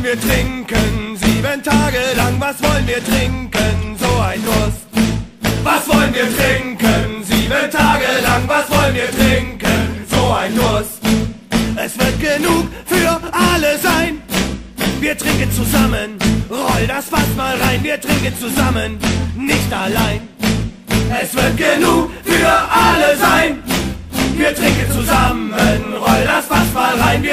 wollen wir trinken? Sieben Tage lang, was wollen wir trinken? So ein Durst. Was wollen wir trinken? Sieben Tage lang, was wollen wir trinken? So ein Durst. Es wird genug für alle sein. Wir trinken zusammen, roll das Fass mal rein. Wir trinken zusammen, nicht allein. Es wird genug für alle sein. Wir trinken zusammen, roll das Fass mal rein. Wir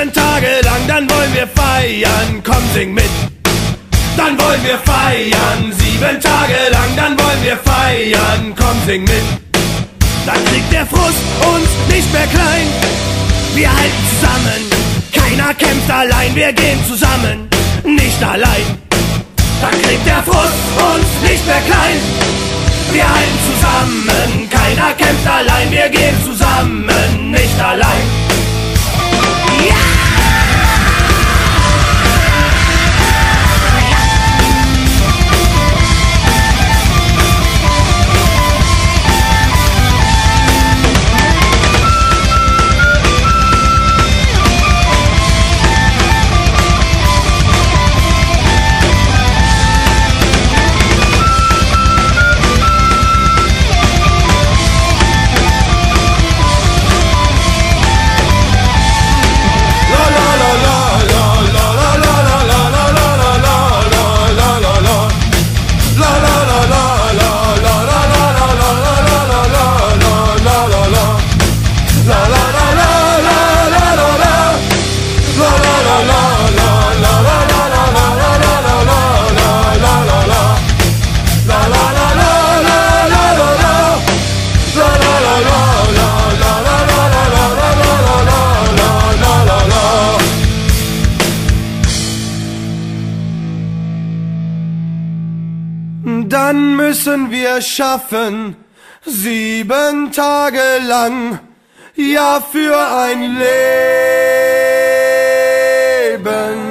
14 Tage lang, dann wollen wir feiern. Komm, sing mit. Dann wollen wir feiern. Sieben Tage lang, dann wollen wir feiern. Komm, sing mit. Dann kriegt der Frust uns nicht mehr klein. Wir halten zusammen. Keiner kämpft allein, wir gehen zusammen. Nicht allein. Dann kriegt der Frust uns nicht mehr klein. Wir halten zusammen. Keiner kämpft Dann müssen wir schaffen, sieben Tage lang, ja für ein Leben.